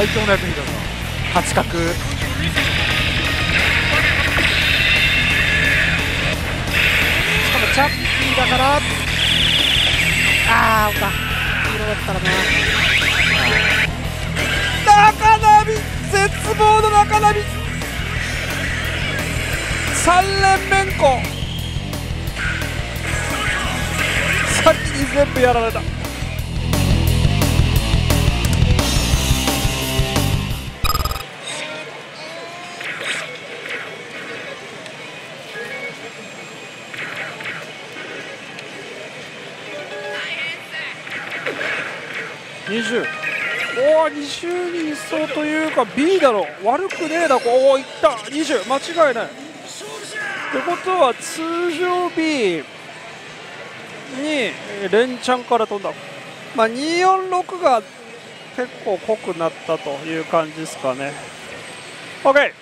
最強のやつ見たぞ八角。しかもチャッピーだから。ああか黄色だったらな。中波絶望の中波三連面子先に全部やられた20おお20に一層というか B だろ。悪くねえだこおおいった。20間違いない。ってことは通常 B に連チャンから飛んだ。まあ246が結構濃くなったという感じですかね。OK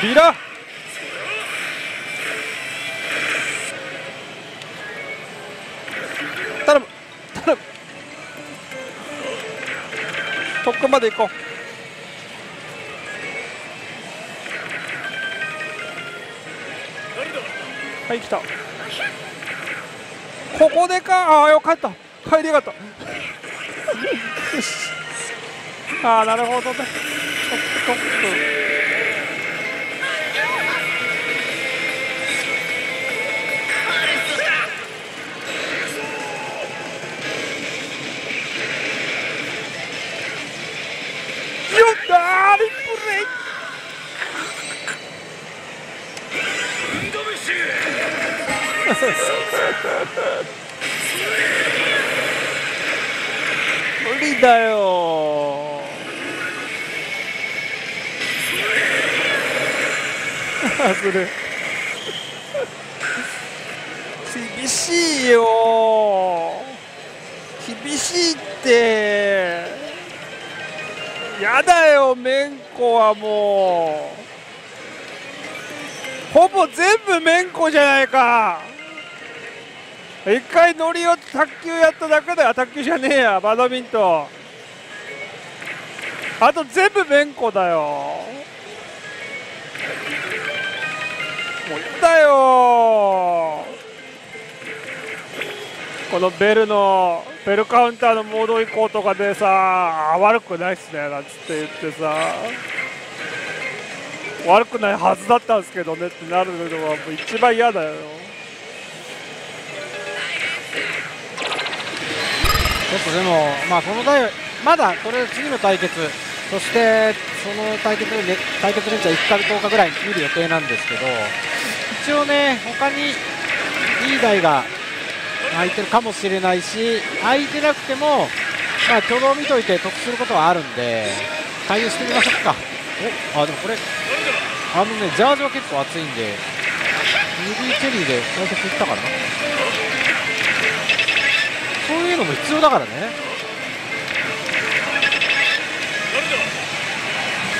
ビラ頼む頼む。特訓まで行こう。はい来た。ここでか。ああよかった。帰りよかった。よし。ああなるほどね。トッそうです無理だよ。外れ。厳しいよ。厳しいって。やだよめんこはもう。ほぼ全部めんこじゃないか。一回乗りを卓球やっただけだよ。卓球じゃねえや。バドミントン。あと全部めんこだよ。もういったよ。このベルのベルカウンターのモード移行とかでさ悪くないっすねなんつって言ってさ。悪くないはずだったんですけどねってなるのが一番嫌だよ。っとでも、まあ、この台まだこれ次の対決そしてその対決で対決連チャー1か10日ぐらいに見る予定なんですけど一応ね他にいい台が空いてるかもしれないし空いてなくてもまあ挙動を見といて得することはあるんで対応してみましょうか。おあでもこれあのねジャージは結構熱いんで指チェリーで対決いったかな？そういうのも必要だからね。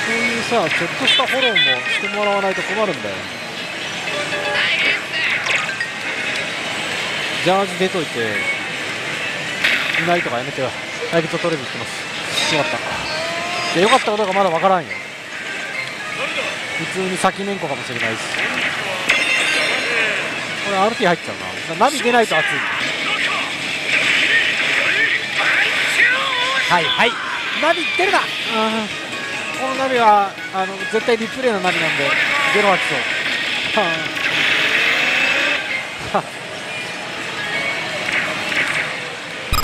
そういうさちょっとしたフォローもしてもらわないと困るんだよ。ジャージ出といていないとかやめてよ。対決を取れず言ってます。よかった。いやよかったかどうかまだ分からんよ。普通に先めんこかもしれないし。これ RT 入っちゃうな。ナビ出ないと熱い。はいはい。ナビ出るな。このナビはあの絶対リプレイのナビなんでゼロ発をはあ。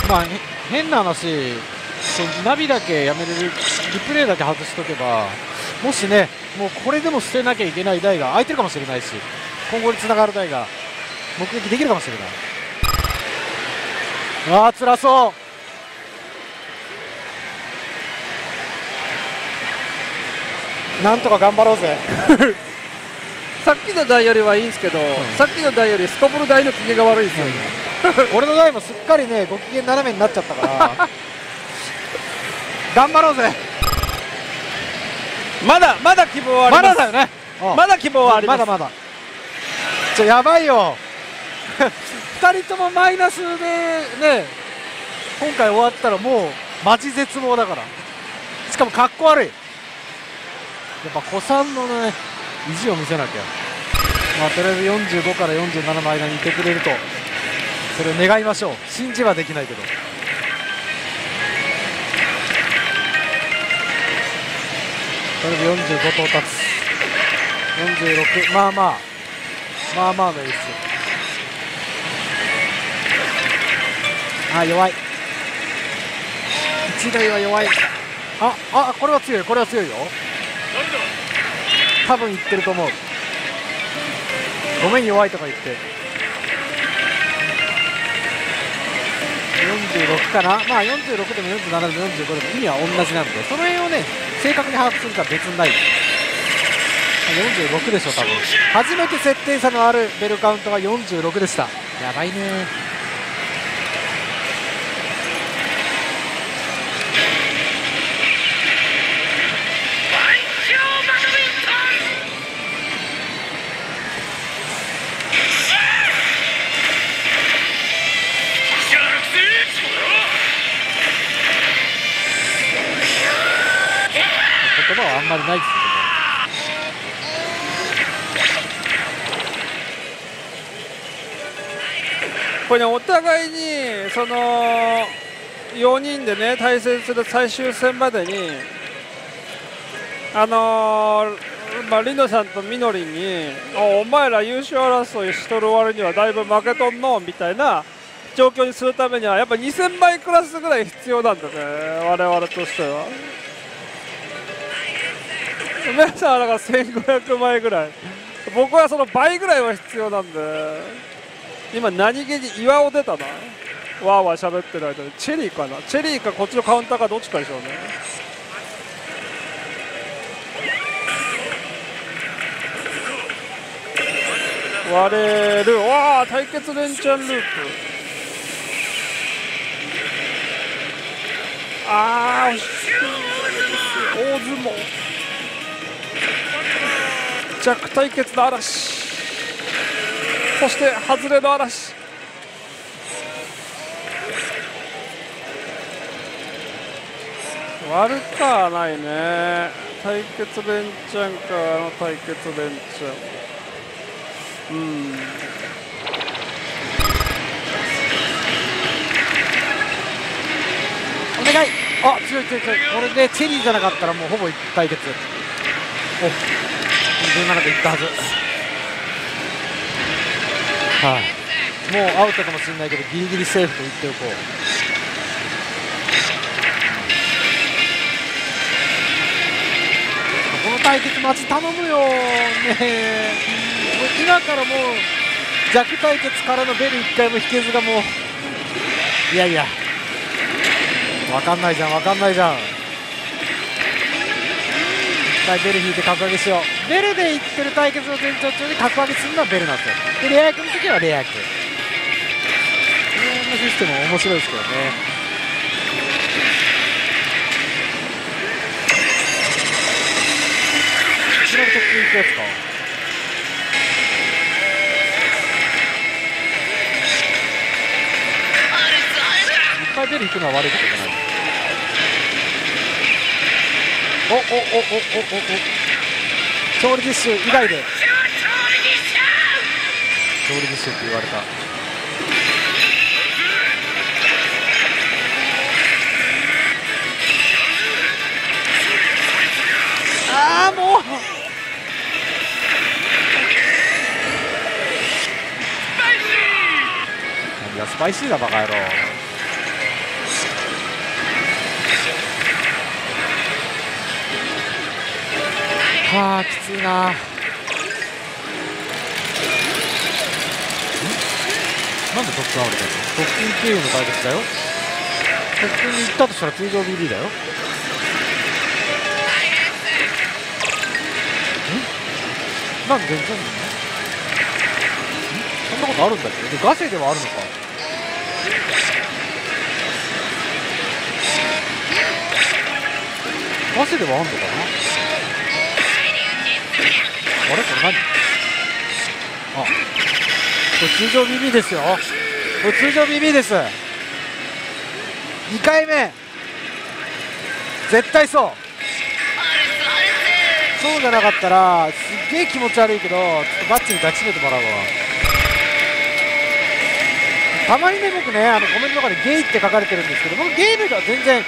まあ変な話そナビだけやめれるリプレイだけ外しとけばもしねもうこれでも捨てなきゃいけない台が空いてるかもしれないし今後につながる台が目撃できるかもしれない。ああ辛そう。なんとか頑張ろうぜ。さっきの台よりはいいんですけど、さっきの台よりスコブル台の機嫌が悪いですよ。ね、俺の台もすっかりねご機嫌斜めになっちゃったから。頑張ろうぜ。まだまだ希望はあります。まだだよね。うん。まだ希望はありまますだまだ。ちょやばいよ。2人ともマイナスでね今回終わったらもうマジ絶望だから。しかもかっこ悪いやっぱ子さんのね意地を見せなきゃ。まあとりあえず45から47の間にいてくれるとそれを願いましょう。信じはできないけど。これで45到達。46まあまあ。まあまあの演出あ弱い。1台は弱い。ああこれは強いこれは強いよ。多分いってると思う。ごめん弱いとか言って。46かな？まあ46でも47でも45でも意味は同じなんでその辺をね正確に把握するかは別にない。46でしょ多分。初めて設定差のあるベルカウントが46でした。やばいね。あんまりないですこれねお互いにその4人でね対戦する最終戦までにあのーまあ、リノさんとみのりにおお前ら優勝争いしとる割にはだいぶ負けとんのみたいな状況にするためにはやっぱ2000倍クラスぐらい必要なんだね我々としては。皆さんはだから1500枚ぐらい。僕はその倍ぐらいは必要なんで。今何気に岩を出たな。わーわー喋ってる間に。チェリーかな。チェリーかこっちのカウンターかどっちかでしょうね。割れる。わあ対決連チャンループ。ああ大相撲。弱対決の嵐。そして外れの嵐。悪くはないね。対決連チャンかあの対決連チャン。うん。お願い。あ強い強い強い。これでチェリーじゃなかったらもうほぼ対決。お17でいったはず。はい、もうアウトかもしれないけどギリギリセーフと言っておこう。この対決マジ頼むよね。今からもう弱対決からのベル1回も引けずがもう。いやいや。わかんないじゃんわかんないじゃん。一回ベル引いて格上げしよう。ベルでいってる対決の前兆中に格上げするのはベルなんですよ。でレア役の時はレア役この辺のシステム面白いですけどね。いきなり特訓いくやつか。いっぱいベル引くのは悪いことじゃない。おおおおおおお調理実習以外で調理実習って言われたああもう何がスパイシーだバカ野郎あきついな。なんで特訓アウトだの特訓経由の対決だよ。特訓に行ったとしたら通常 BD だよ。んなんで全然？んそんなことあるんだっけ？でガセではあるのか。ガセではあんのかな？あれ？これ何？あこれ通常 BB ですよ。これ通常 BB です。2回目。絶対そう。そうじゃなかったらすっげえ気持ち悪いけどちょっとバッチに抱きしめてもらうわ。たまにね僕ねあのコメントとかでゲイって書かれてるんですけど僕ゲイの人は全然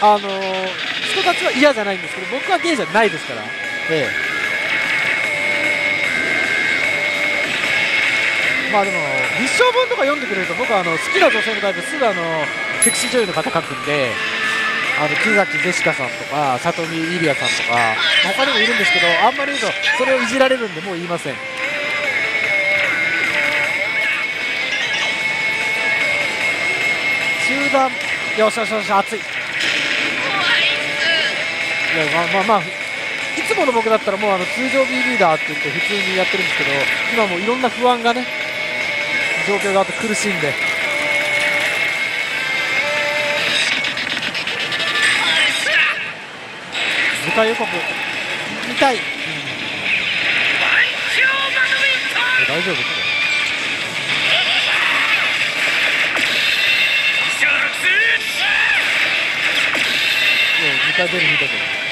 あのー人たちは嫌じゃないんですけど僕はゲイじゃないですから。ええ。まあでも立証本とか読んでくれると僕はあの好きな女性のタイプすぐあのセクシー女優の方書くんであの木崎ジェシカさんとか里見イリアさんとか、他にもいるんですけどあんまり言うとそれをいじられるんでもう言いません。中段よしよしよし熱い。いやまあまあまあいつもの僕だったらもうあの通常 BB だって言って普通にやってるんですけど今もいろんな不安がね状況があって苦しんで。舞台予告見たい、うんえ大丈夫。これいや2回出る見たけど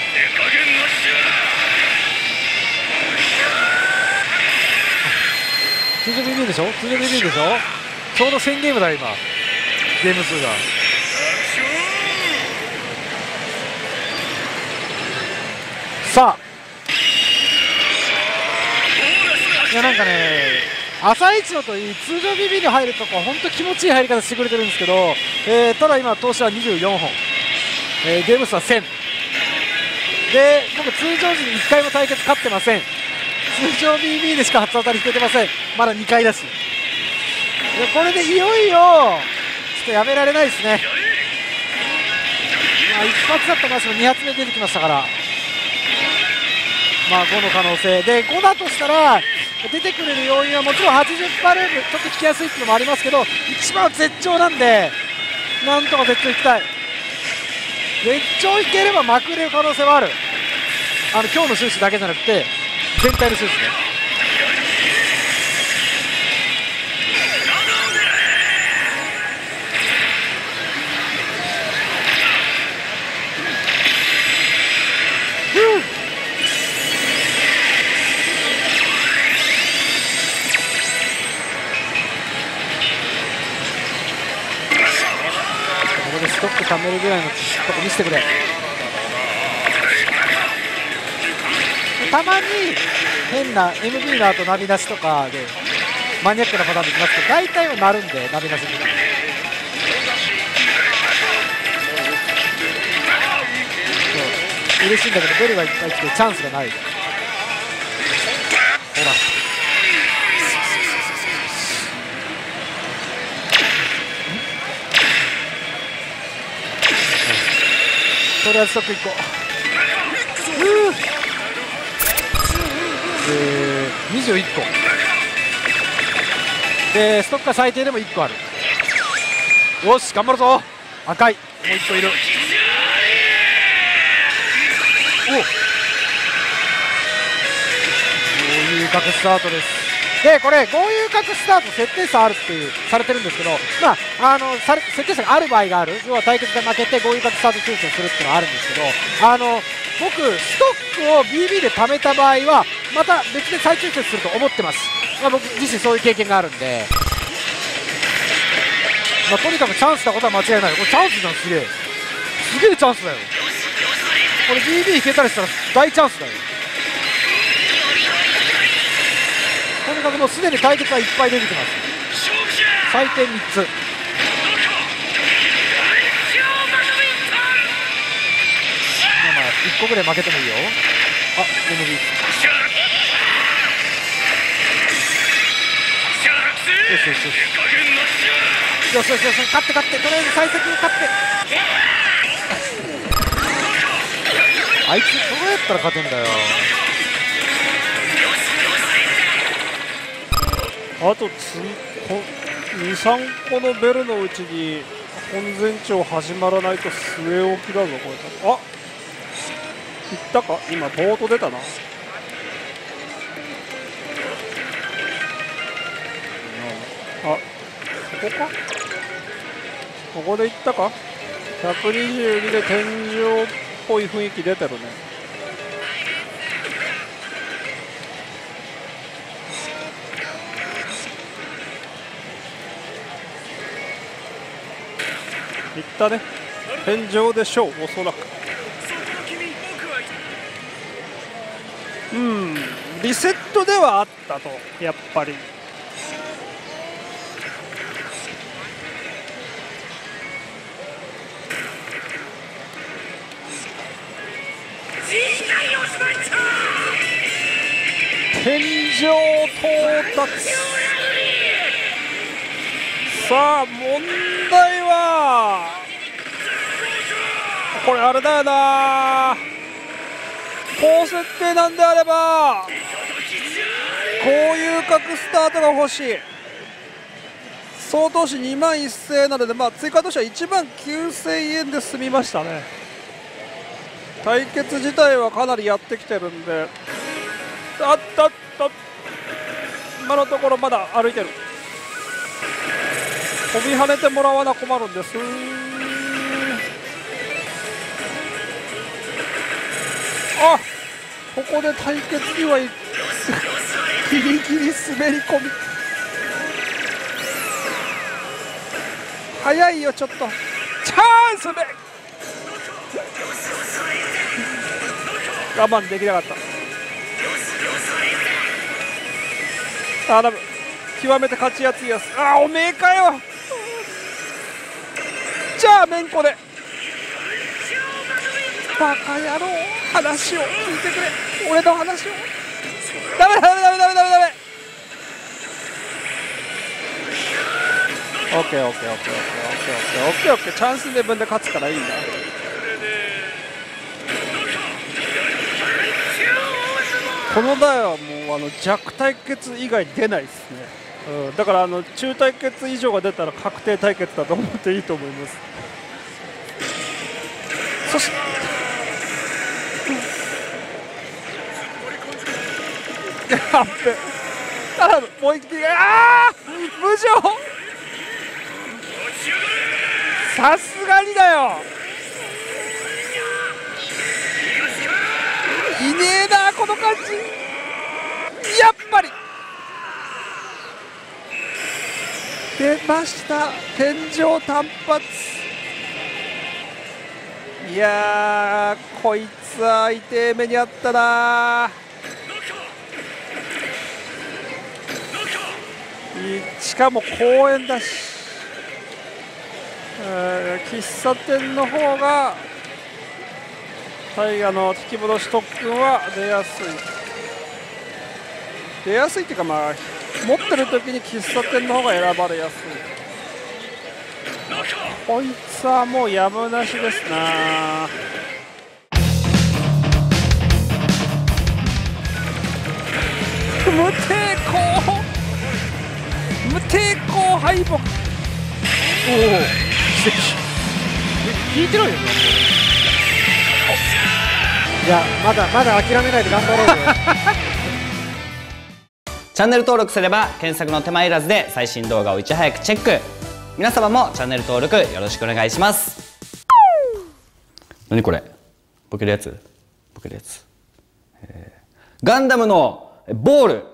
通常 BB でしょ？通常 BB でしょ？ちょうど1000ゲームだ今。ゲーム数が。さあ。いやなんかね朝一のといい通常 BB に入るとこ本当気持ちいい入り方してくれてるんですけど、えーただ今投資は24本、えーゲーム数は1000で僕通常時に1回も対決勝ってません。通常 BB でしか初当たりしててません。まだ2回だし。これでいよいよちょっとやめられないですね、まあ、一発だったかしも2発目出てきましたから。まあ5の可能性。で5だとしたら出てくれる要因はもちろん80パレードちょっと引きやすいっていうのもありますけど一番絶頂なんでなんとか絶頂いきたい。絶頂いければまくれる可能性はある。あの今日の収支だけじゃなくて全体の収支ね。ここでストック貯めるぐらいのとこ見せてくれ。たまに変な MB の後ナビ出しとかでマニアックなパターンできますけど大体はなるんでナビ出しに。嬉しいんだけどベルがいっぱい来てチャンスがない。ほら。とりあえずストック1個ふう、21個。でストックが最低でも1個ある。よし頑張るぞ。赤い。もう1個いる。おこういう角スタートです。でこれ豪遊角スタート設定差あるっていうされてるんですけどまああの設定差がある場合がある。要は対決で負けて豪遊角スタート抽選するっていうのはあるんですけどあの僕ストックを BB で貯めた場合はまた別で再抽選すると思ってます、まあ、僕自身そういう経験があるんで、まあ、とにかくチャンスなことは間違いない。これチャンスじゃんすげえ。すげえチャンスだよ。これ BB いけたりしたら大チャンスだよ。とにかくもうすでに対決はいっぱい出てきます。最低3つ。まあまあ1個ぐらい負けてもいいよ。あ MB よしよしよしよしよしよし勝って勝ってとりあえず幸先に勝って。あいつどうやったら勝てんだよ。あと23個のベルのうちに本前長始まらないと据え置きだぞこれ。あ行ったか？今ボート出たな。あここか？ここで行ったか？122で天井っぽい雰囲気出てるね。行ったね。天井でしょうおそらく。うんリセットではあったとやっぱり。天井到達。さあ問題はこれあれだよな。高設定なんであればこういう角スタートが欲しい。総投資2万1000円なので、まあ、追加としては1万9000円で済みましたね。対決自体はかなりやってきてるんで。あったった今のところまだ歩いてる。飛び跳ねてもらわな困るんです。あここで対決にはいギリギリ滑り込み。早いよちょっと。チャンスで我慢できなかった。頼む極めて勝ちやすいやつ。あおめえかよ。じゃあめんこで。バカ野郎話を聞いてくれ。俺の話を。ダメダメダメダメダメダメ。オッケーオッケーオッケーオッケーオッケーオッケー。オッケーチャンスで分で勝つからいいんだ。この台はもうあの弱対決以外出ないですね、うん、だからあの中対決以上が出たら確定対決だと思っていいと思います。そしてやっべ。頼むもう一気ああ無情！さすがにだよ！いねえなこの感じ。やっぱり。出ました。天井単発。いやこいつは痛え目にあったな。しかも公園だし、喫茶店の方が大河の引き戻し特訓は出やすい。出やすいっていうかまあ持ってる時に喫茶店の方が選ばれやすい。こいつはもうやむなしですな。無抵抗無抵抗敗北。おお奇跡聞いてないよ。ねいやまだまだ諦めないで頑張ろうよ チャンネル登録すれば検索の手間いらずで最新動画をいち早くチェック。皆様もチャンネル登録よろしくお願いします。何これ？ボケるやつ？ボケるやつ、えーガンダムのボール